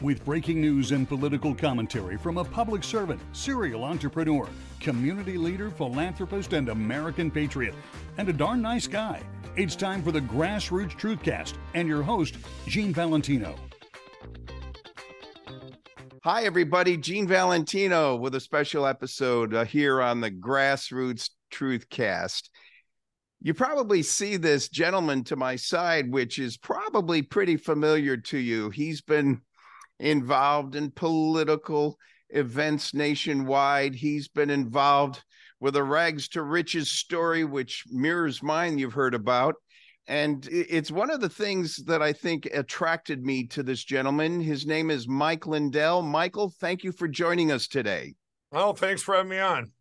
with breaking news and political commentary from a public servant, serial entrepreneur, community leader, philanthropist, and American patriot, and a darn nice guy. It's time for the Grassroots Truthcast and your host, Gene Valentino. Hi, everybody. Gene Valentino with a special episode uh, here on the Grassroots Truthcast. You probably see this gentleman to my side, which is probably pretty familiar to you. He's been involved in political events nationwide. He's been involved with a rags to riches story, which mirrors mine you've heard about. And it's one of the things that I think attracted me to this gentleman. His name is Mike Lindell. Michael, thank you for joining us today. Well, thanks for having me on.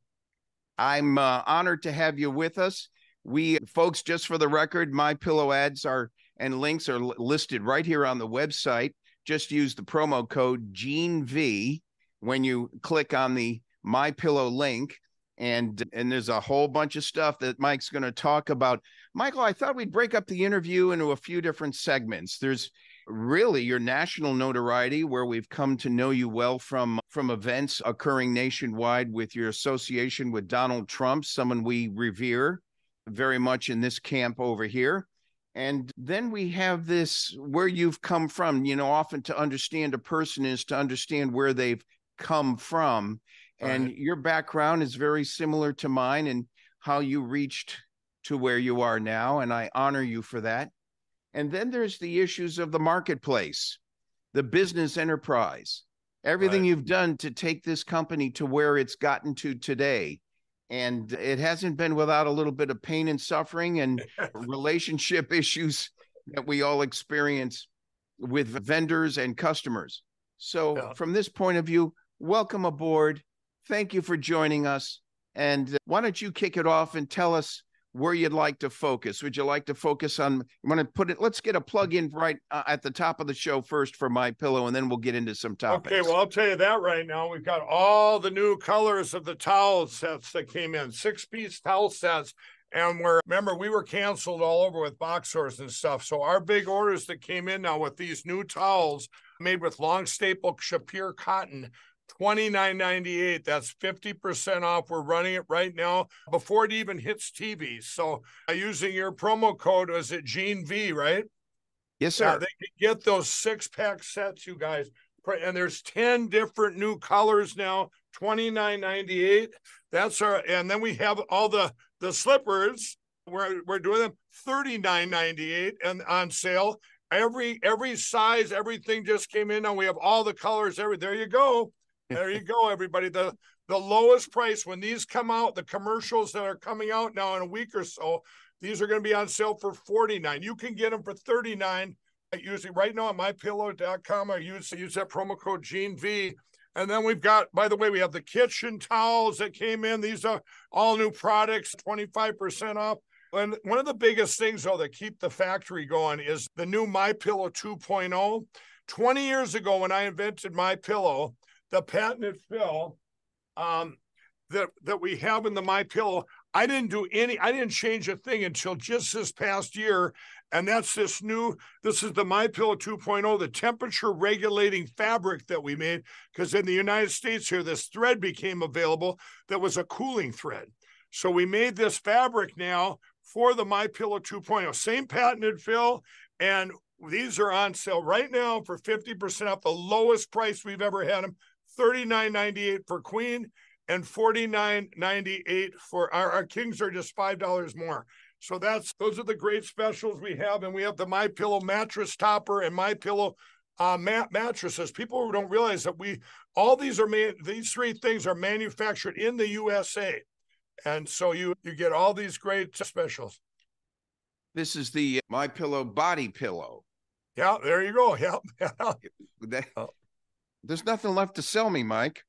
I'm uh, honored to have you with us. We folks, just for the record, my pillow ads are and links are listed right here on the website. Just use the promo code Gene V when you click on the My Pillow link, and and there's a whole bunch of stuff that Mike's going to talk about. Michael, I thought we'd break up the interview into a few different segments. There's really your national notoriety where we've come to know you well from from events occurring nationwide with your association with Donald Trump, someone we revere very much in this camp over here. And then we have this where you've come from. You know, often to understand a person is to understand where they've come from. And right. your background is very similar to mine and how you reached to where you are now. And I honor you for that. And then there's the issues of the marketplace, the business enterprise, everything right. you've done to take this company to where it's gotten to today. And it hasn't been without a little bit of pain and suffering and relationship issues that we all experience with vendors and customers. So, yeah. from this point of view, welcome aboard. Thank you for joining us. And why don't you kick it off and tell us where you'd like to focus? Would you like to focus on? You want to put it? Let's get a plug in right uh, at the top of the show first for my pillow, and then we'll get into some topics. Okay, well I'll tell you that right now. We've got all the new colors of the towel sets that came in, six piece towel sets. And we're remember we were canceled all over with box stores and stuff. So our big orders that came in now with these new towels made with long staple Shapir cotton Twenty nine ninety eight. That's 50% off. We're running it right now before it even hits TV. So uh, using your promo code, was it Gene V, right? Yes, sir. Yeah, they can get those six pack sets, you guys. And there's 10 different new colors now, Twenty nine ninety eight. That's our, and then we have all the the slippers. We're, we're doing them thirty nine ninety eight and on sale. Every every size, everything just came in. and we have all the colors. Every there you go. There you go, everybody. The the lowest price when these come out, the commercials that are coming out now in a week or so, these are going to be on sale for 49. You can get them for 39 using right now on mypillow.com. I use use that promo code Gene V. And then we've got, by the way, we have the kitchen towels that came in. These are all new products, 25% off. And one of the biggest things, though, that keep the factory going is the new My Pillow 2.0. 20 years ago, when I invented My Pillow, the patented fill um, that that we have in the My Pillow. I didn't do any. I didn't change a thing until just this past year, and that's this new. This is the My Pillow 2.0, the temperature regulating fabric that we made. Because in the United States here, this thread became available that was a cooling thread. So we made this fabric now for the My Pillow 2.0, same patented fill, and these are on sale right now for 50% off the lowest price we've ever had them $39.98 for queen and $49.98 for our, our kings are just $5 more. So that's those are the great specials we have, and we have the My Pillow mattress topper and My Pillow uh, mat mattresses. People don't realize that we all these are made. These three things are manufactured in the USA, and so you you get all these great specials. This is the My Pillow body pillow. Yeah, there you go. Yeah. Oh there's nothing left to sell me, Mike.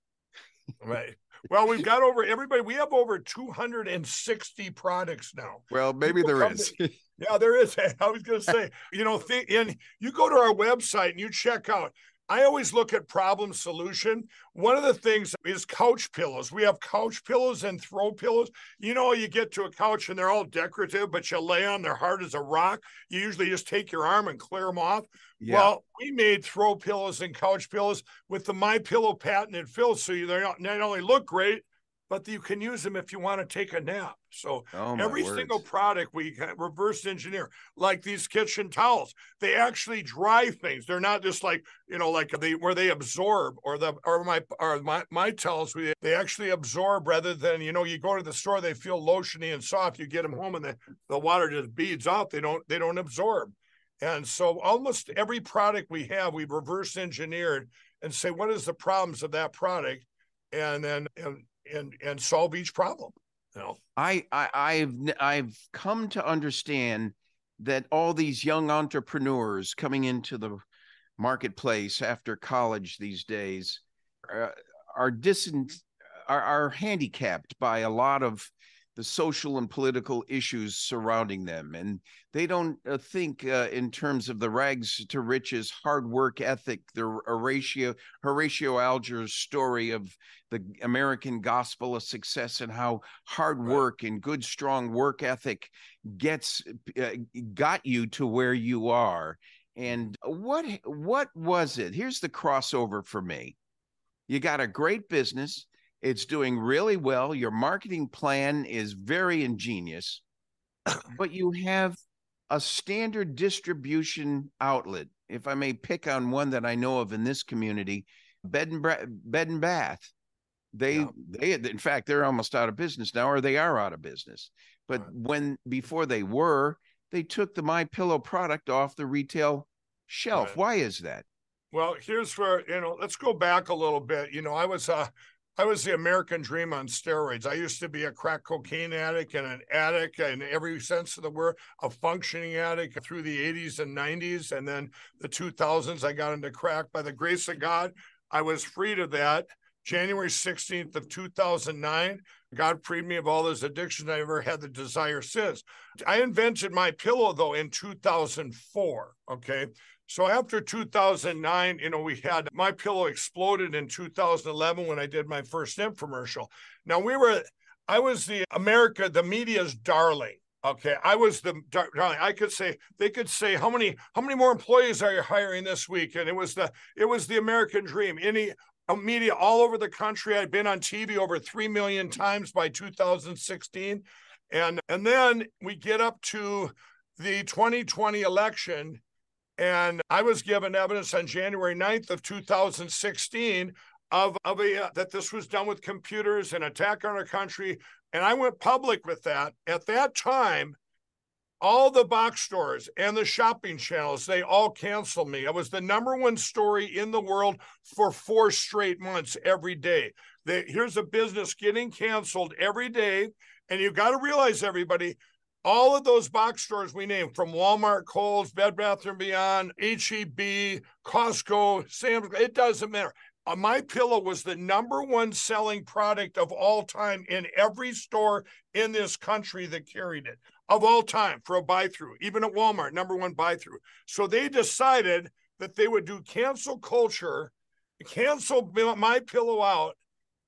right. Well, we've got over everybody. We have over 260 products now. Well, maybe People there is. To, yeah, there is. I was going to say, you know, th- and you go to our website and you check out. I always look at problem solution. One of the things is couch pillows. We have couch pillows and throw pillows. You know, you get to a couch and they're all decorative, but you lay on, they're hard as a rock. You usually just take your arm and clear them off. Yeah. Well, we made throw pillows and couch pillows with the My Pillow patented fill, so they not only look great, but you can use them if you want to take a nap. So oh, every words. single product we reverse engineer, like these kitchen towels, they actually dry things. They're not just like you know, like they where they absorb, or the or my or my my towels, we they actually absorb rather than you know you go to the store, they feel lotiony and soft. You get them home and the the water just beads out. They don't they don't absorb. And so almost every product we have, we've reverse engineered and say what is the problems of that product, and then and and and solve each problem. You know? I, I I've I've come to understand that all these young entrepreneurs coming into the marketplace after college these days uh, are dis are, are handicapped by a lot of the social and political issues surrounding them. And they don't uh, think uh, in terms of the rags to riches, hard work ethic, the Horatio, Horatio Alger's story of the American gospel of success and how hard work and good, strong work ethic gets uh, got you to where you are. And what what was it? Here's the crossover for me. You got a great business it's doing really well. Your marketing plan is very ingenious, but you have a standard distribution outlet. If I may pick on one that I know of in this community, bed and bed and bath. They yeah. they in fact they're almost out of business now, or they are out of business. But right. when before they were, they took the My Pillow product off the retail shelf. Right. Why is that? Well, here's where you know. Let's go back a little bit. You know, I was uh, I was the American dream on steroids. I used to be a crack cocaine addict and an addict in every sense of the word, a functioning addict through the 80s and 90s. And then the 2000s, I got into crack. By the grace of God, I was freed of that. January 16th of 2009, God freed me of all those addictions I ever had the desire since. I invented my pillow though in 2004. Okay. So after 2009, you know, we had my pillow exploded in 2011 when I did my first infomercial. Now we were, I was the America, the media's darling. Okay, I was the darling. I could say they could say how many how many more employees are you hiring this week? And it was the it was the American dream. Any media all over the country. I'd been on TV over three million times by 2016, and and then we get up to the 2020 election and I was given evidence on January 9th of 2016 of, of a uh, that this was done with computers, an attack on our country. And I went public with that. At that time, all the box stores and the shopping channels, they all canceled me. I was the number one story in the world for four straight months every day. They, here's a business getting canceled every day. And you got to realize, everybody, all of those box stores we named from Walmart, Kohl's, Bed Bath and Beyond, HEB, Costco, Sam's, it doesn't matter. Uh, my pillow was the number one selling product of all time in every store in this country that carried it of all time for a buy through, even at Walmart, number one buy through. So they decided that they would do cancel culture, cancel my pillow out,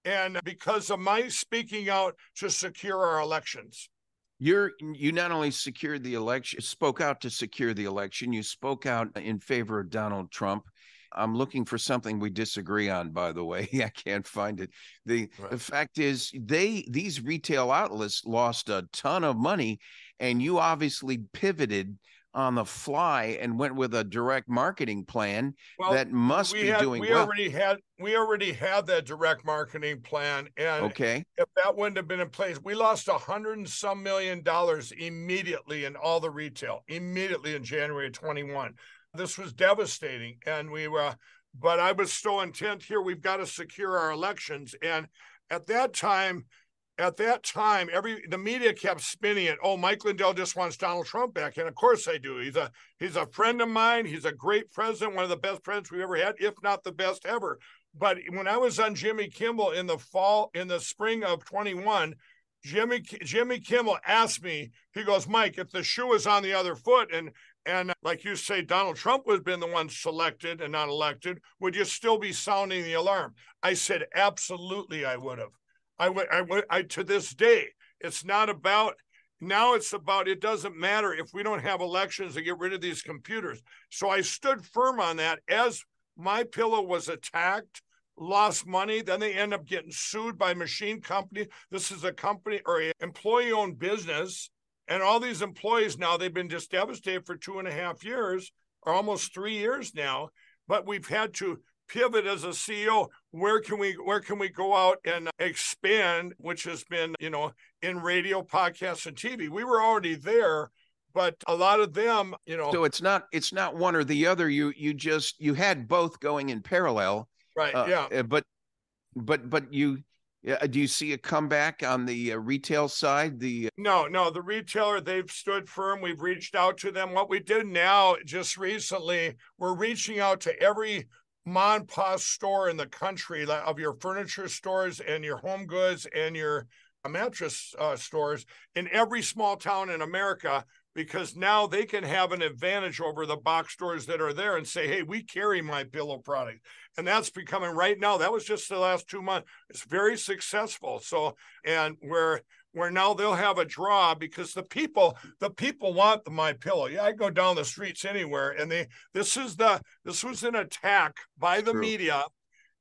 and because of my speaking out to secure our elections you're you not only secured the election spoke out to secure the election you spoke out in favor of donald trump. I'm looking for something we disagree on by the way. I can't find it. The right. the fact is they these retail outlets lost a ton of money and you obviously pivoted on the fly and went with a direct marketing plan well, that must be had, doing we well. already had we already had that direct marketing plan and okay if that wouldn't have been in place we lost a hundred and some million dollars immediately in all the retail immediately in january 21 this was devastating and we were but i was still intent here we've got to secure our elections and at that time at that time, every the media kept spinning it. Oh, Mike Lindell just wants Donald Trump back, and of course I do. He's a he's a friend of mine. He's a great president, one of the best presidents we've ever had, if not the best ever. But when I was on Jimmy Kimmel in the fall, in the spring of 21, Jimmy Jimmy Kimmel asked me, he goes, Mike, if the shoe is on the other foot and and like you say, Donald Trump would have been the one selected and not elected, would you still be sounding the alarm? I said, absolutely, I would have. I would, I would, I to this day, it's not about now it's about it doesn't matter if we don't have elections to get rid of these computers. So I stood firm on that as my pillow was attacked lost money. Then they end up getting sued by machine company. This is a company or an employee owned business. And all these employees now, they've been just devastated for two and a half years or almost three years now. But we've had to pivot as a CEO. Where can we where can we go out and expand, which has been, you know, in radio, podcasts, and TV. We were already there, but a lot of them, you know. So it's not it's not one or the other. You you just you had both going in parallel Right. Uh, yeah. Uh, but but but you do you see a comeback on the uh, retail side? The uh, no, no, the retailer they've stood firm. We've reached out to them. What we did now, just recently, we're reaching out to every mon pause store in the country of your furniture stores and your home goods and your mattress uh, stores in every small town in America because now they can have an advantage over the box stores that are there and say, hey, we carry my pillow product. And that's becoming right now. That was just the last two months. It's very successful. So, and where where now they'll have a draw because the people the people want the my pillow yeah i go down the streets anywhere and they this is the this was an attack by the True. media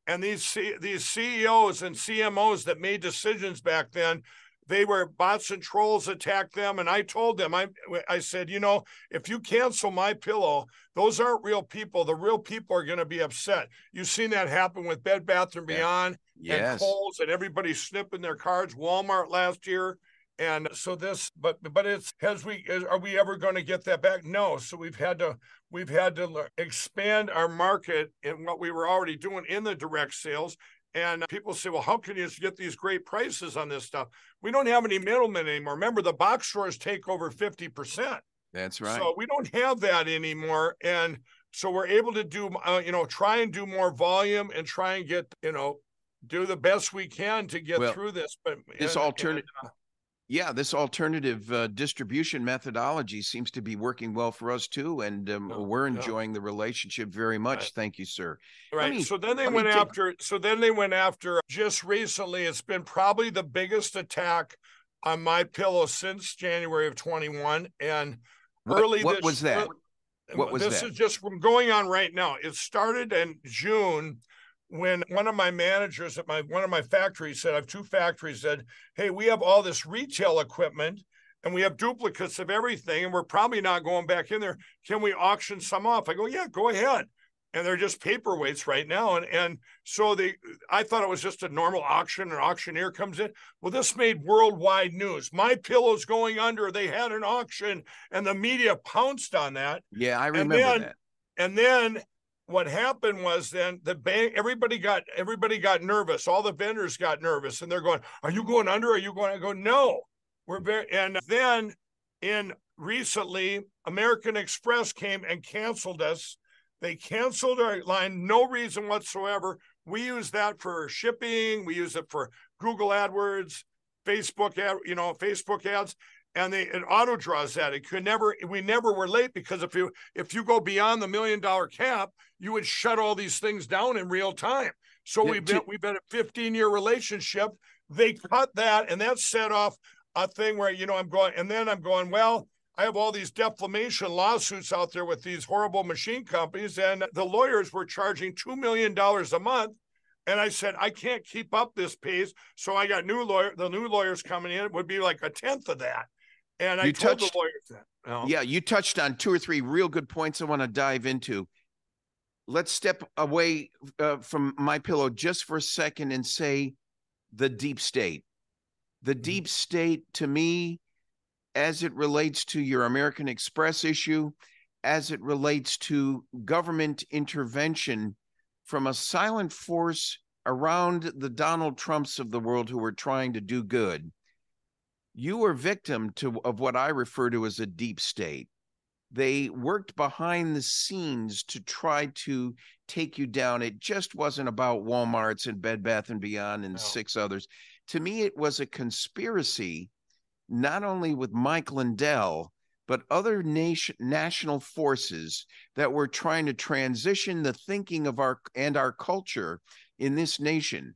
and these C, these ceos and cmos that made decisions back then they were bots and trolls attacked them and i told them i i said you know if you cancel my pillow those aren't real people the real people are going to be upset you've seen that happen with bed bath and beyond. Yes. and Kohl's and everybody snipping their cards walmart last year and so this but but it's has we are we ever going to get that back no so we've had to we've had to expand our market in what we were already doing in the direct sales and people say, well, how can you get these great prices on this stuff? We don't have any middlemen anymore. Remember, the box stores take over 50%. That's right. So we don't have that anymore. And so we're able to do, uh, you know, try and do more volume and try and get, you know, do the best we can to get well, through this. But this alternative, uh, yeah, this alternative uh, distribution methodology seems to be working well for us too, and um, we're enjoying the relationship very much. Right. Thank you, sir. Right. Me, so then they went after. So then they went after. Just recently, it's been probably the biggest attack on my pillow since January of 21, and what, early. What this, was that? What was this that? is just from going on right now. It started in June when one of my managers at my one of my factories said, I have two factories, said, Hey, we have all this retail equipment and we have duplicates of everything, and we're probably not going back in there. Can we auction some off? I go, Yeah, go ahead. And they're just paperweights right now. And and so they I thought it was just a normal auction, an auctioneer comes in. Well, this made worldwide news. My pillow's going under. They had an auction, and the media pounced on that. Yeah, I remember and then, that. And then what happened was then the bank everybody got everybody got nervous. All the vendors got nervous and they're going are you going under? Are you going? To go no we're very and then in recently american express came and canceled us. They canceled our line no reason whatsoever. We use that for shipping. We use it for google adwords facebook ad you know facebook ads and they it auto draws that it could never we never were late because if you if you go beyond the million dollar cap you would shut all these things down in real time so yeah, we've been we've been a 15 year relationship they cut that and that set off a thing where you know i'm going and then i'm going well I have all these defamation lawsuits out there with these horrible machine companies, and the lawyers were charging $2 million a month. And I said, I can't keep up this pace. So I got new lawyer, the new lawyers coming in, it would be like a tenth of that. And I you told touched, the lawyers that. No. Yeah, you touched on two or three real good points I want to dive into. Let's step away uh, from my pillow just for a second and say the deep state. The mm-hmm. deep state to me, as it relates to your American Express issue, as it relates to government intervention from a silent force around the Donald Trumps of the world who are trying to do good you were victim to of what I refer to as a deep state. They worked behind the scenes to try to take you down. It just wasn't about Walmart's and Bed Bath and Beyond and no. six others. to me, it was a conspiracy, not only with Mike Lindell, but other nation national forces that were trying to transition the thinking of our and our culture in this nation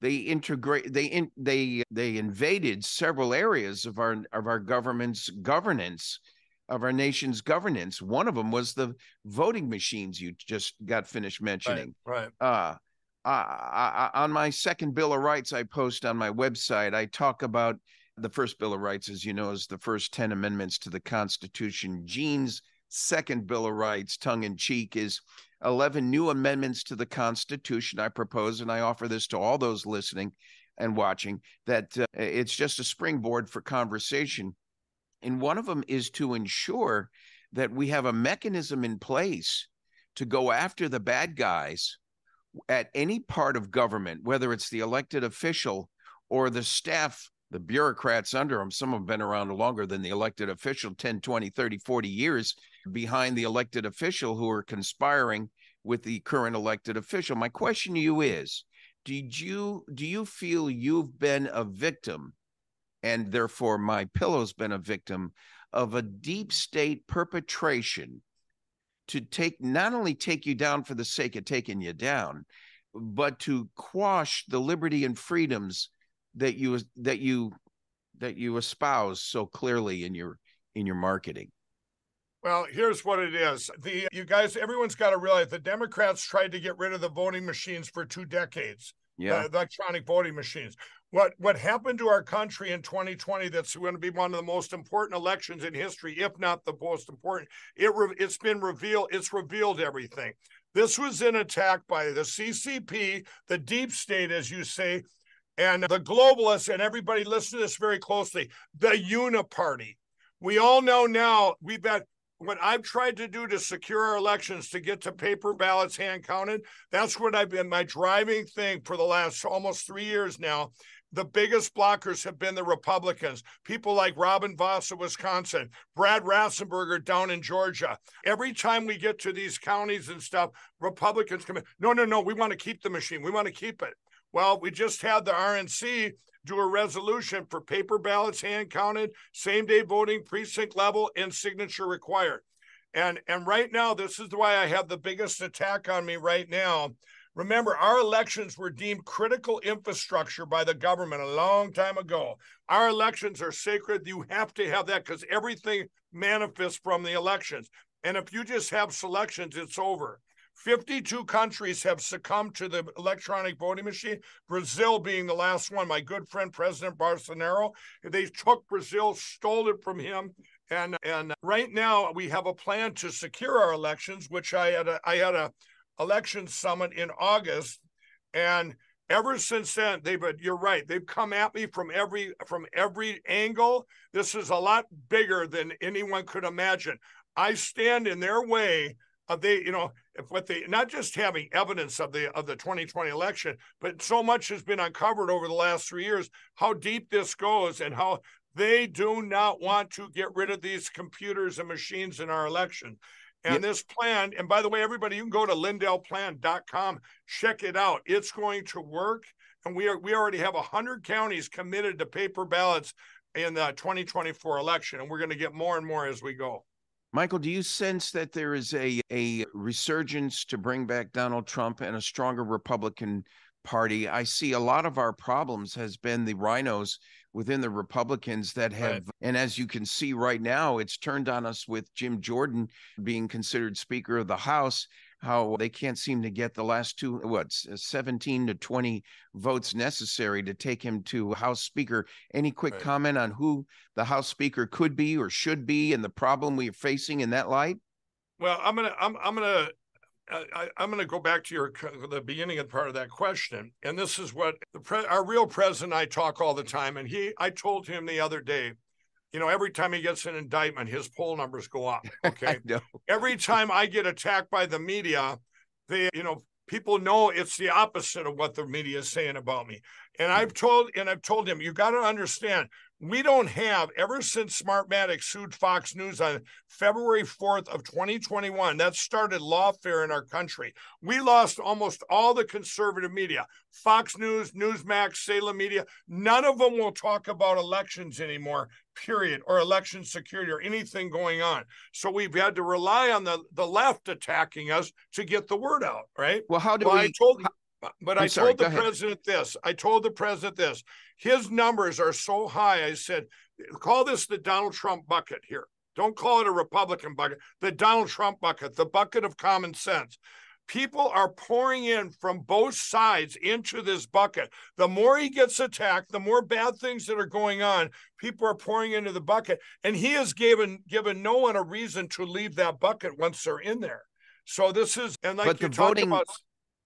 they integrate they in, they they invaded several areas of our of our government's governance of our nation's governance. One of them was the voting machines you just got finished mentioning. right, right. uh, I, I, on my second bill of rights i post on my website i talk about the first bill of rights as you know is the first 10 amendments to the constitution. Gene's second bill of rights tongue in cheek is 11 new amendments to the Constitution I propose, and I offer this to all those listening and watching, that uh, it's just a springboard for conversation. And one of them is to ensure that we have a mechanism in place to go after the bad guys at any part of government, whether it's the elected official or the staff, the bureaucrats under them. Some have been around longer than the elected official 10, 20, 30, 40 years behind the elected official who are conspiring with the current elected official. My question to you is did you do you feel you've been a victim and therefore my pillow's been a victim of a deep state perpetration to take not only take you down for the sake of taking you down but to quash the liberty and freedoms that you that you that you espouse so clearly in your in your marketing well, here's what it is. The you guys, everyone's got to realize the Democrats tried to get rid of the voting machines for two decades. Yeah, the electronic voting machines. What what happened to our country in 2020? That's going to be one of the most important elections in history, if not the most important. It it's been revealed. It's revealed everything. This was an attack by the CCP, the deep state, as you say, and the globalists. And everybody, listen to this very closely. The Uniparty. We all know now. We've got what I've tried to do to secure our elections to get to paper ballots hand counted, that's what I've been my driving thing for the last almost three years now. The biggest blockers have been the Republicans, people like Robin Vos of Wisconsin, Brad Raffensperger down in Georgia. Every time we get to these counties and stuff, Republicans come in. No, no, no, we want to keep the machine. We want to keep it. Well, we just had the RNC do a resolution for paper ballots hand counted, same day voting, precinct level, and signature required. And and right now, this is why I have the biggest attack on me right now. Remember, our elections were deemed critical infrastructure by the government a long time ago. Our elections are sacred. You have to have that because everything manifests from the elections. And if you just have selections, it's over. 52 countries have succumbed to the electronic voting machine, Brazil being the last one. My good friend, President Bolsonaro, they took Brazil, stole it from him. And, and right now we have a plan to secure our elections, which I had a, I had a election summit in August. And ever since then they've you're right they've come at me from every from every angle this is a lot bigger than anyone could imagine i stand in their way of they you know if what they not just having evidence of the of the 2020 election, but so much has been uncovered over the last three years. How deep this goes and how they do not want to get rid of these computers and machines in our election. And yep. this plan, and by the way, everybody, you can go to lindellplan.com, check it out. It's going to work. And we are we already have 100 counties committed to paper ballots in the 2024 election. And we're going to get more and more as we go. Michael, do you sense that there is a, a resurgence to bring back Donald Trump and a stronger Republican Party? I see a lot of our problems has been the RINOs within the Republicans that have, right. and as you can see right now, it's turned on us with Jim Jordan being considered Speaker of the House how they can't seem to get the last two, what, uh, 17 to 20 votes necessary to take him to House Speaker. Any quick right. comment on who the House Speaker could be or should be and the problem we are facing in that light? Well, I'm gonna, I'm, I'm gonna, I, am going to go back to your the beginning of part of that question, and this is what the pre, our real president I talk all the time, and he I told him the other day you know, every time he gets an indictment, his poll numbers go up. Okay. every time I get attacked by the media, they, you know, people know it's the opposite of what the media is saying about me. And hmm. I've told and I've told him, you got to understand, we don't have ever since Smartmatic sued Fox News on February 4th of 2021. That started lawfare in our country. We lost almost all the conservative media. Fox News, Newsmax, Salem Media, none of them will talk about elections anymore, period, or election security or anything going on. So we've had to rely on the, the left attacking us to get the word out, right? Well, how do well, we I told, but I'm i told the president this. I told the president this. His numbers are so high. I said, call this the Donald Trump bucket here. Don't call it a Republican bucket, the Donald Trump bucket, the bucket of common sense. People are pouring in from both sides into this bucket. The more he gets attacked, the more bad things that are going on, people are pouring into the bucket. And he has given given no one a reason to leave that bucket once they're in there. So this is and like but you the voting about,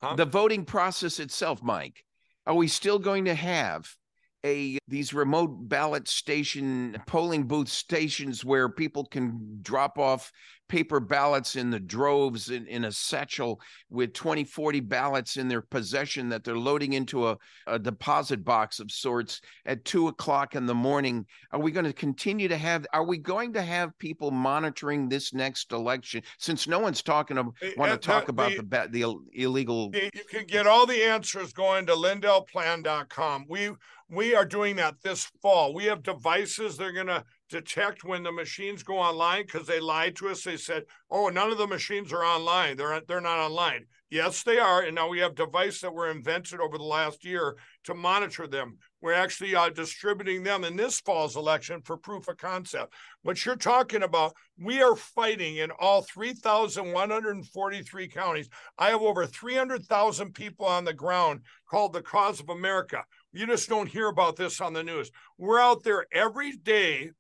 Huh? The voting process itself, Mike, are we still going to have a these remote ballot station polling booth stations where people can drop off paper ballots in the droves in, in a satchel with 20 40 ballots in their possession that they're loading into a, a deposit box of sorts at two o'clock in the morning. Are we going to continue to have are we going to have people monitoring this next election? Since no one's talking to want to talk the, about the, the, the illegal you can get all the answers going to lindellplan.com we we are doing that this fall. We have devices that are going to detect when the machines go online because they lied to us. They said, "Oh, none of the machines are online. They're they're not online." Yes, they are, and now we have devices that were invented over the last year to monitor them. We're actually uh, distributing them in this fall's election for proof of concept. What you're talking about, we are fighting in all 3,143 counties. I have over 300,000 people on the ground called the Cause of America. You just don't hear about this on the news. We're out there every day,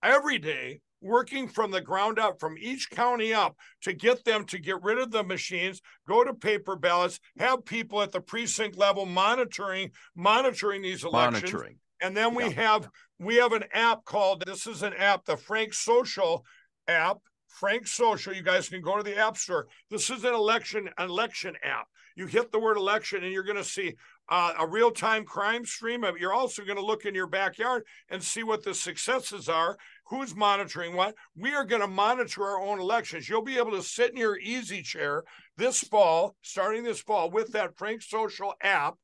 every day, working from the ground up, from each county up, to get them to get rid of the machines, go to paper ballots, have people at the precinct level monitoring monitoring these elections. Monitoring. And then we yeah. have we have an app called this is an app, the Frank Social app. Frank Social, you guys can go to the App Store. This is an election an election app. You hit the word election, and you're going to see uh, a real time crime stream. You're also going to look in your backyard and see what the successes are, who's monitoring what. We are going to monitor our own elections. You'll be able to sit in your easy chair this fall, starting this fall, with that Frank Social app.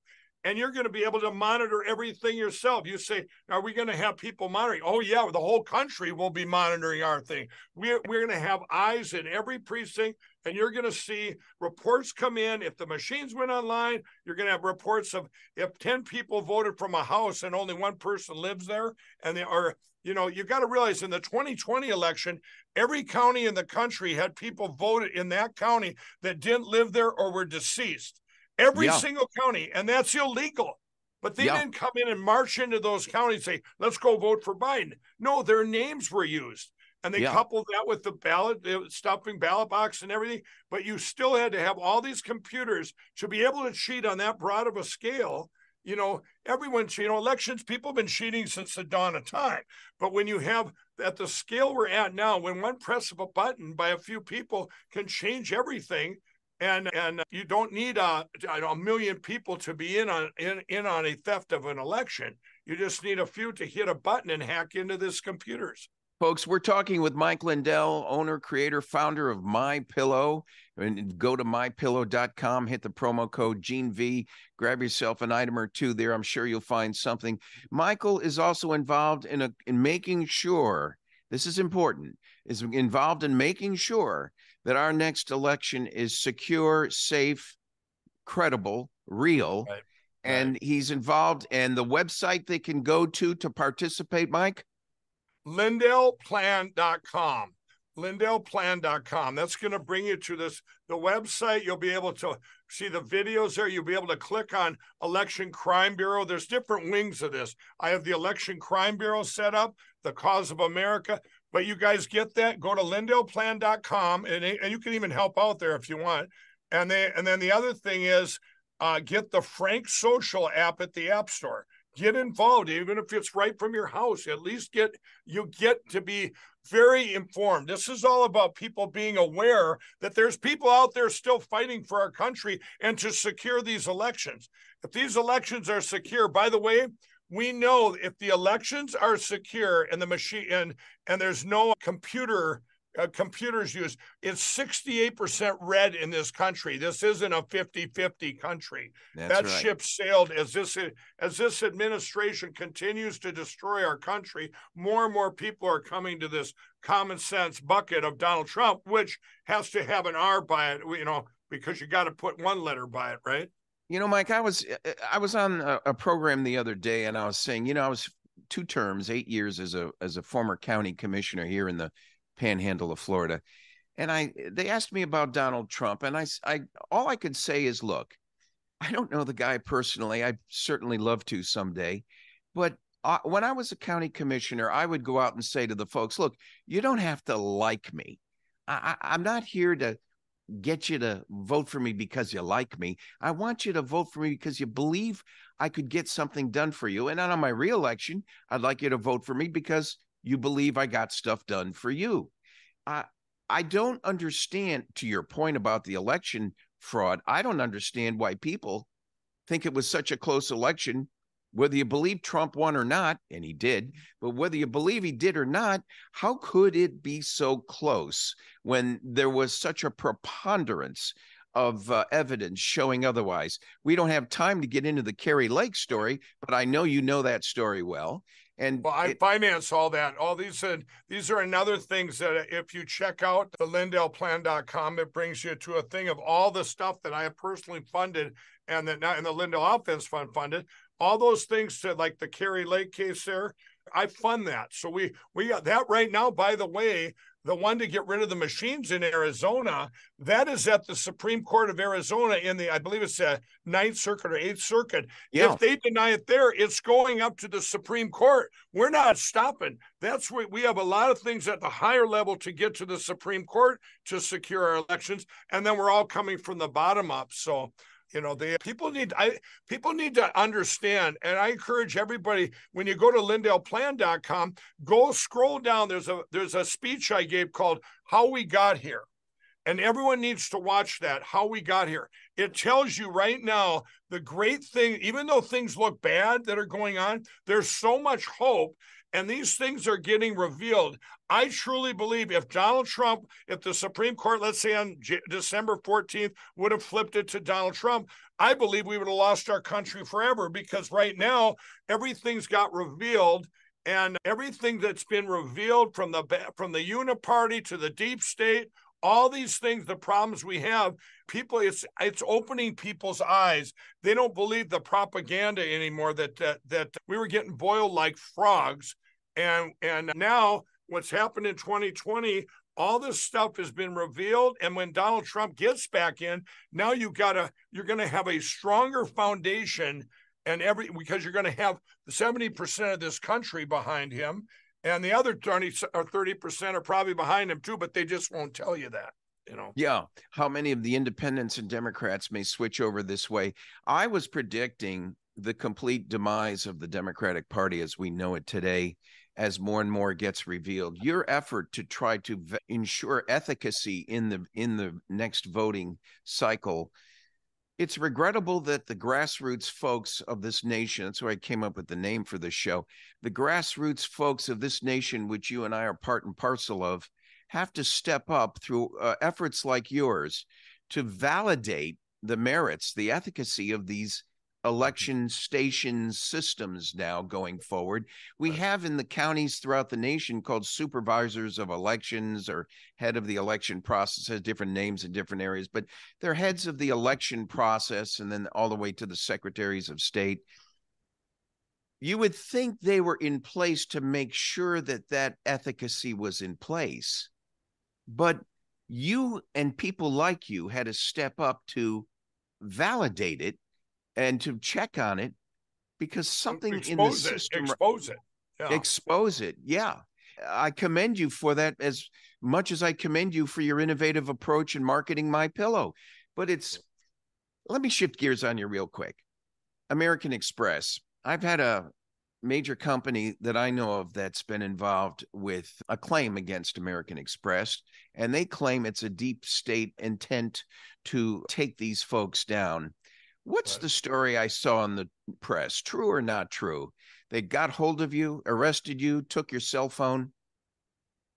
And you're going to be able to monitor everything yourself. You say, Are we going to have people monitoring? Oh, yeah, the whole country will be monitoring our thing. We're, we're going to have eyes in every precinct and you're going to see reports come in. If the machines went online, you're going to have reports of if 10 people voted from a house and only one person lives there, and they are, you know, you got to realize in the 2020 election, every county in the country had people voted in that county that didn't live there or were deceased. Every yeah. single county, and that's illegal. But they yeah. didn't come in and march into those counties and say, let's go vote for Biden. No, their names were used and they yeah. coupled that with the ballot stuffing ballot box and everything but you still had to have all these computers to be able to cheat on that broad of a scale you know everyone's you know elections people have been cheating since the dawn of time but when you have at the scale we're at now when one press of a button by a few people can change everything and and you don't need a, a million people to be in on in, in on a theft of an election you just need a few to hit a button and hack into this computers Folks, we're talking with Mike Lindell, owner, creator, founder of My Pillow. And go to mypillow.com, hit the promo code Gene V, grab yourself an item or two there. I'm sure you'll find something. Michael is also involved in a in making sure this is important, is involved in making sure that our next election is secure, safe, credible, real. Right. And right. he's involved and the website they can go to to participate, Mike lindellplan.com lindellplan.com that's going to bring you to this the website you'll be able to see the videos there you'll be able to click on election crime bureau there's different wings of this i have the election crime bureau set up the cause of america but you guys get that go to lindellplan.com and, and you can even help out there if you want. And they and then the other thing is uh, get the frank social app at the app store. Get involved even if it's right from your house. At least get you get to be very informed. This is all about people being aware that there's people out there still fighting for our country and to secure these elections. If these elections are secure by the way we know if the elections are secure and the machine and and there's no computer uh, computers used it's 68% red in this country. This isn't a 50-50 country. That's that right. ship sailed as this as this administration continues to destroy our country more and more people are coming to this common sense bucket of donald trump which has to have an r by it you know because you got to put one letter by it right you know mike i was eh, eh, i was on a, a program the other day and i was saying you know i was two terms eight years as a as a former county commissioner here in the panhandle of Florida. And I eh, they asked me about Donald Trump and I I all I could say is look, I don't know the guy personally. I certainly love to someday, but uh, when I was a county commissioner, I would go out and say to the folks, "Look, you don't have to like me. I, I, I'm not here to get you to vote for me because you like me. I want you to vote for me because you believe I could get something done for you. And on my reelection, I'd like you to vote for me because you believe I got stuff done for you. I I don't understand to your point about the election fraud. I don't understand why people think it was such a close election whether you believe Trump won or not, and he did, but whether you believe he did or not, how could it be so close when there was such a preponderance of uh, evidence showing otherwise? We don't have time to get into the Kari Lake story, but I know you know that story well. And well, I it, finance all that. All these uh, these are another things that if you check out the LindellPlan.com, it brings you to a thing of all the stuff that I have personally funded and that now in the Lindell Offense Fund funded. All those things to like the Kari Lake case there, I fund that. So we we got that right now. By the way, the one to get rid of the machines in Arizona, that is at the Supreme Court of Arizona in the, I believe it's a Ninth Circuit or Eighth Circuit. Yeah. If they deny it there, it's going up to the Supreme Court. We're not stopping. That's where we have a lot of things at the higher level to get to the Supreme Court to secure our elections, and then we're all coming from the bottom up. So you know, the people need I people need to understand, and I encourage everybody when you go to LindellPlan.com, go scroll down. There's a there's a speech I gave called How We Got Here. And everyone needs to watch that, how we got here. It tells you right now the great thing, even though things look bad that are going on, there's so much hope and these things are getting revealed. I truly believe if Donald Trump, if the Supreme Court, let's say on J- December 14th, would have flipped it to Donald Trump, I believe we would have lost our country forever because right now everything's got revealed and everything that's been revealed from the from the uniparty to the deep state all these things the problems we have people it's it's opening people's eyes. They don't believe the propaganda anymore that that, that we were getting boiled like frogs. And and now what's happened in 2020 all this stuff has been revealed. And when donald trump gets back in now you gotta you're gonna have a stronger foundation and every because you're going to have 70% of this country behind him and the other 20 or 30% are probably behind him too but they just won't tell you that you know? Yeah how many of the independents and democrats may switch over this way. I was predicting the complete demise of the democratic party as we know it today as more and more gets revealed. Your effort to try to ensure efficacy in the in the next voting cycle it's regrettable that the grassroots folks of this nation, that's why I came up with the name for this show, the grassroots folks of this nation, which you and I are part and parcel of, have to step up through uh, efforts like yours to validate the merits, the efficacy of these Mm-hmm. election station systems now going forward. We have in the counties throughout the nation called supervisors of elections or head of the election process, has different names in different areas, but they're heads of the election process and then all the way to the secretaries of state. You would think they were in place to make sure that that efficacy was in place. But you and people like you had to step up to validate it and to check on it because something expose in the it, system expose it yeah. expose it yeah. I commend you for that as much as i commend you for your innovative approach in marketing my pillow but it's let me shift gears on you real quick. American express i've had a major company that i know of that's been involved with a claim against american express and they claim it's a deep state intent to take these folks down What's the story I saw in the press? True or not true? they got hold of you, arrested you, took your cell phone.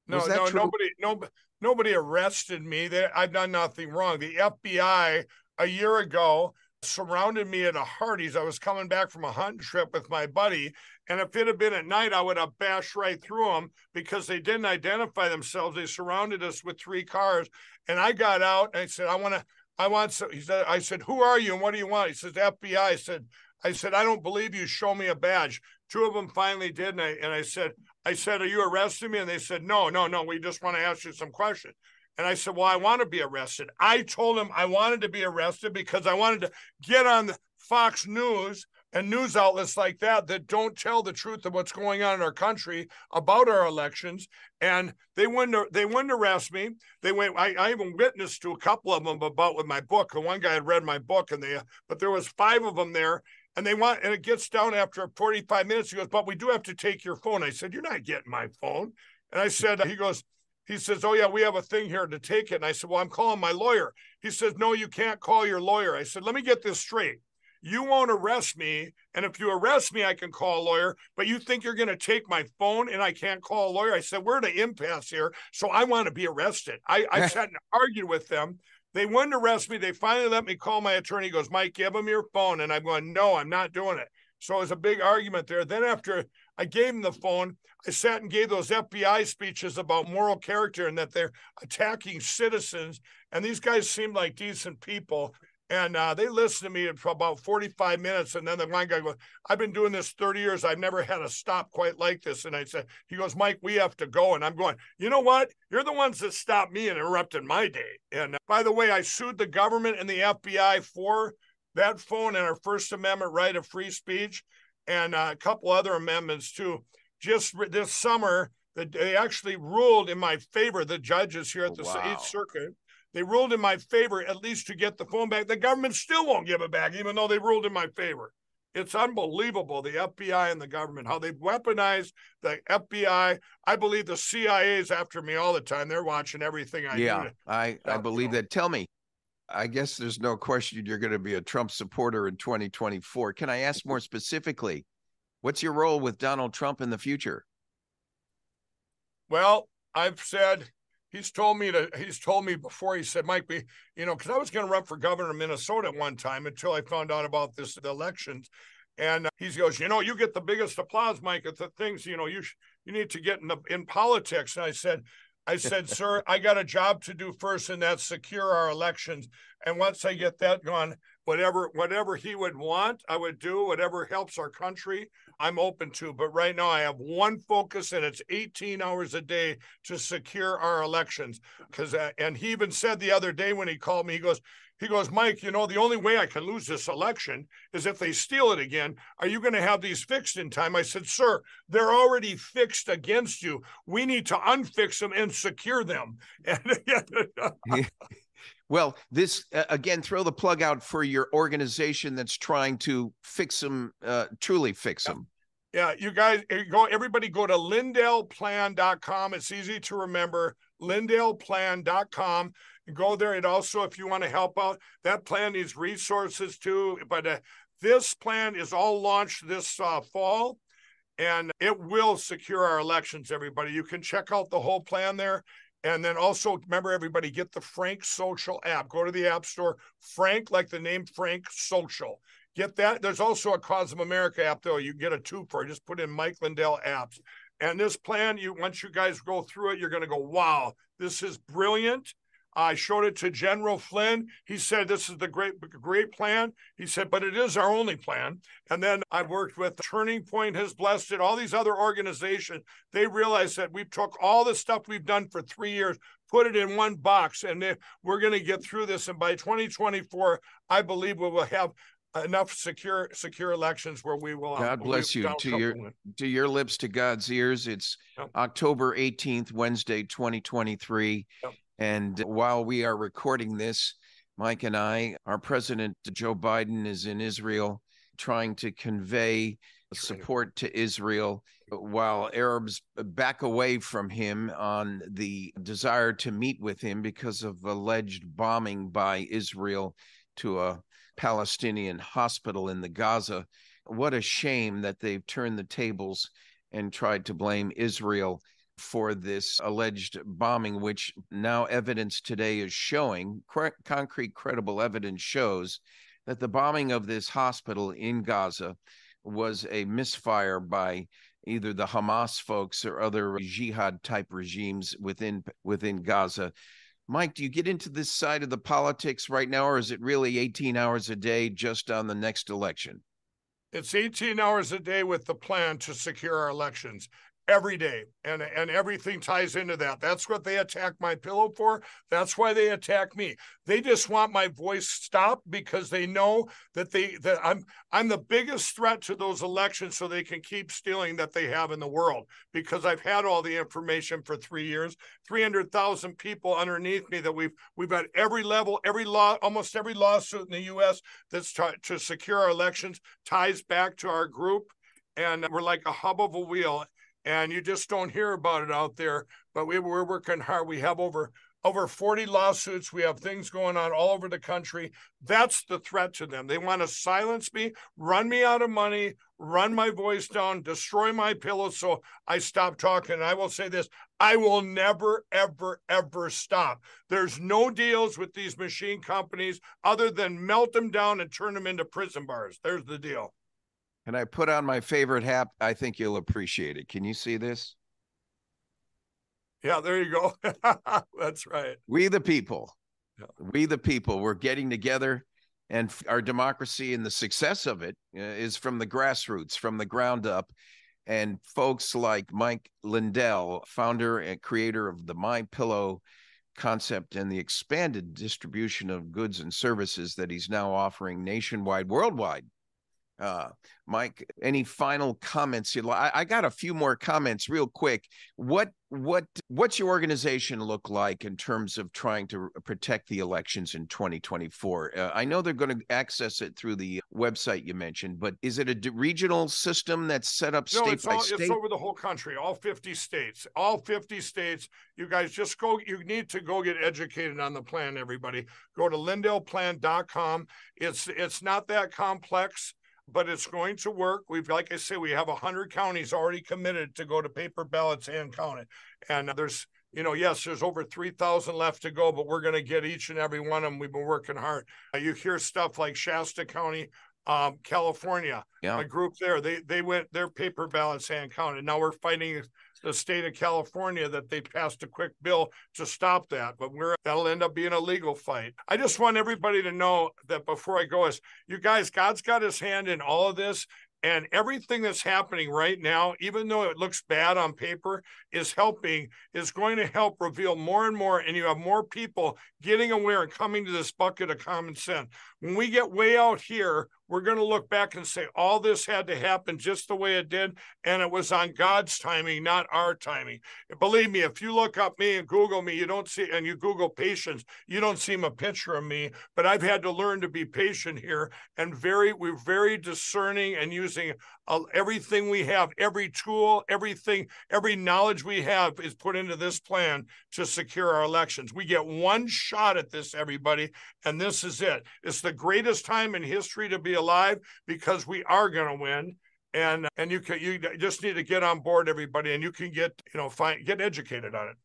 No, no, true? nobody, no, nobody arrested me. They, I've done nothing wrong. The FBI a year ago surrounded me at a Hardee's. I was coming back from a hunting trip with my buddy. And if it had been at night, I would have bashed right through them because they didn't identify themselves. They surrounded us with three cars. And I got out and I said, I want to, I want so he said, I said, Who are you and what do you want? He says, FBI. I said, I said, I don't believe you. Show me a badge. Two of them finally did. And I and I said, I said, Are you arresting me? And they said, No, no, no. We just want to ask you some questions. And I said, Well, I want to be arrested. I told him I wanted to be arrested because I wanted to get on the Fox News and news outlets like that that don't tell the truth of what's going on in our country about our elections. And they wouldn't they wouldn't arrest me. They went. I, I even witnessed to a couple of them about with my book. And one guy had read my book, and they but there was five of them there. And they want, and it gets down after 45 minutes. He goes, but we do have to take your phone. I said, you're not getting my phone. And I said, he goes, he says, Oh, yeah, we have a thing here to take it. And I said, Well, I'm calling my lawyer. He says, No, you can't call your lawyer. I said, Let me get this straight. You won't arrest me. And if you arrest me, I can call a lawyer. But you think you're going to take my phone and I can't call a lawyer? I said, We're at an impasse here. So I want to be arrested. I, I sat and argued with them. They wouldn't arrest me. They finally let me call my attorney. He goes, Mike, give him your phone. And I'm going, No, I'm not doing it. So it was a big argument there. Then after I gave him the phone, I sat and gave those FBI speeches about moral character and that they're attacking citizens. And these guys seemed like decent people. And uh, they listened to me for about 45 minutes. And then the one guy goes, I've been doing this 30 years. I've never had a stop quite like this. And I said, he goes, Mike, we have to go. And I'm going, you know what? You're the ones that stopped me and interrupted my day. And uh, by the way, I sued the government and the FBI for that phone and our First Amendment right of free speech and uh, a couple other amendments too. Just this summer, they actually ruled in my favor, the judges here at oh, the wow. Eighth Circuit. They ruled in my favor at least to get the phone back. The government still won't give it back, even though they ruled in my favor. It's unbelievable, the FBI and the government, how they've weaponized the FBI. I believe the CIA is after me all the time. They're watching everything I yeah, do. I, I believe that. Tell me, I guess there's no question you're going to be a Trump supporter in 2024. Can I ask more specifically, what's your role with Donald Trump in the future? Well, I've said he's told me to he's told me before he said mike we you know because i was going to run for governor of minnesota at one time until i found out about this elections and uh, he goes you know you get the biggest applause mike at the things you know you sh- you need to get in the in politics and i said I said, sir, I got a job to do first, and that's secure our elections. And once I get that gone, whatever whatever he would want, I would do. Whatever helps our country, I'm open to. But right now, I have one focus, and it's 18 hours a day to secure our elections. Because uh, and he even said the other day when he called me, he goes, he goes, Mike, you know, the only way I can lose this election is if they steal it again. Are you going to have these fixed in time? I said, Sir, they're already fixed against you. We need to unfix them and secure them. well, this uh, again, throw the plug out for your organization that's trying to fix them, uh, truly fix them. Yeah, you guys go, everybody go to lindellplan.com. It's easy to remember lindellplan.com go there. And also, if you want to help out, that plan needs resources too. But uh, this plan is all launched this uh, fall and it will secure our elections, everybody. You can check out the whole plan there. And then also remember, everybody, get the Frank Social app. Go to the App Store, Frank, like the name Frank Social. Get that. There's also a Cause of America app, though. You get a two for. Just put in Mike Lindell apps. And this plan, you once you guys go through it, you're going to go, wow, this is brilliant. I showed it to General Flynn. He said, This is the great, great plan. He said, But it is our only plan. And then I've worked with Turning Point has blessed it, all these other organizations. They realized that we took all the stuff we've done for three years, put it in one box, and we're going to get through this. And by 2024, I believe we will have enough secure secure elections where we will uh, God bless you to your win. to your lips to God's ears it's yep. October 18th Wednesday 2023 yep. And while we are recording this, Mike and I, our president Joe Biden is in Israel trying to convey support to Israel while Arabs back away from him on the desire to meet with him because of alleged bombing by Israel to a Palestinian hospital in the Gaza. What a shame that they've turned the tables and tried to blame Israel for this alleged bombing, which now evidence today is showing, concrete, credible evidence shows that the bombing of this hospital in Gaza was a misfire by either the Hamas folks or other jihad type regimes within within Gaza. Mike, do you get into this side of the politics right now, or is it really 18 hours a day just on the next election? It's 18 hours a day with the plan to secure our elections every day and and everything ties into that. That's what they attack my pillow for. That's why they attack me. They just want my voice stopped because they know that they that i'm i'm the biggest threat to those elections so they can keep stealing that they have in the world because i've had all the information for three years. 300000 people underneath me that we've we've got every level every law almost every lawsuit in the us that's t- to secure our elections ties back to our group. And we're like a hub of a wheel and you just don't hear about it out there. But we, we're working hard. We have over over 40 lawsuits. We have things going on all over the country. That's the threat to them. They want to silence me, run me out of money, run my voice down, destroy my pillow so I stop talking. And I will say this I will never, ever, ever stop. There's no deals with these machine companies other than melt them down and turn them into prison bars. There's the deal and I put on my favorite hat. I think you'll appreciate it. Can you see this? Yeah, there you go. That's right. We the people. Yeah. We the people. We're getting together and our democracy and the success of it uh, from the grassroots, from the ground up. And folks like Mike Lindell, founder and creator of the My Pillow concept and the expanded distribution of goods and services that he's now offering nationwide, worldwide uh, Mike, any final comments? You, I, I got a few more comments, real quick. What what what's your organization look like in terms of trying to protect the elections in 2024? Uh, I know they're going to access it through the website you mentioned, but is it a regional system that's set up no, state it's by all, state? It's over the whole country, all 50 states, all 50 states. You guys just go. You need to go get educated on the plan. Everybody, go to lindellplan.com. It's it's not that complex but it's going to work. We've, like I say, we have 100 counties already committed to go to paper ballots and count it. And there's, you know, yes, there's over 3,000 left to go, but we're going to get each and every one of them. We've been working hard. Uh, you hear stuff like Shasta County, um, California, yeah. a group there, they they went their paper ballots and counted. Now we're fighting the state of California that they passed a quick bill to stop that, but we're that'll end up being a legal fight. I just want everybody to know that before I go is you guys, God's got his hand in all of this. And everything that's happening right now, even though it looks bad on paper, is helping, is going to help reveal more and more. And you have more people getting aware and coming to this bucket of common sense. When we get way out here, we're going to look back and say all this had to happen just the way it did and it was on god's timing not our timing. Believe me if you look up me and google me you don't see and you google patience you don't see a picture of me but i've had to learn to be patient here and very we're very discerning and using uh, everything we have every tool everything every knowledge we have is put into this plan to secure our elections. We get one shot at this everybody and this is it. It's the greatest time in history to be alive because we are going to win and and you can you just need to get on board everybody and you can get you know find get educated on it.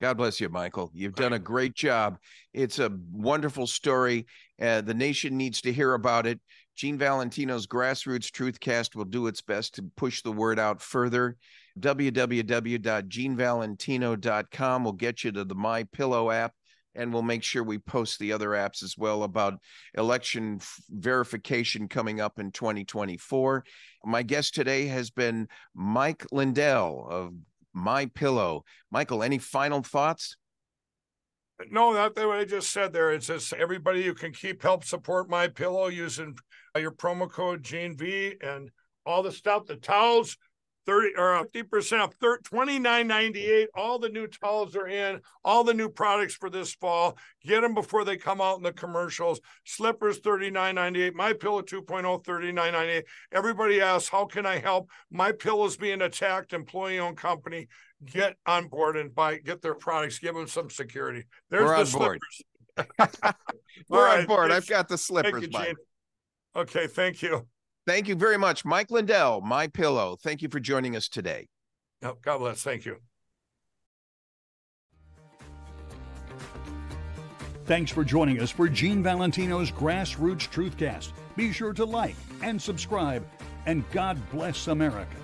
God bless you michael. You've done a great job. It's a wonderful story uh, the nation needs to hear about it gene valentino's grassroots truthcast will do its best to push the word out further www.genevalentino.com will get you to the my pillow app and we'll make sure we post the other apps as well about election verification coming up in 2024. My guest today has been Mike Lindell of My Pillow. Michael, any final thoughts? No, that what I just said there. It's just everybody you can keep help support My Pillow using uh, your promo code Gene V and all the stuff, the towels, 30 or uh, 50% off 29.98 all the new towels are in all the new products for this fall. Get them before they come out in the commercials. Slippers 39.98 my pillow 2.0 39.98 everybody asks how can i help? My pillow is being attacked employee owned company get on board and buy get their products give them some security there's We're the slippers we're right, on board i've got the slippers Thank you, okay thank you Thank you very much, Mike Lindell, My Pillow. Thank you for joining us today. Oh, God bless. Thank you. Thanks for joining us for Gene Valentino's Grassroots Truthcast. Be sure to like and subscribe, and God bless America.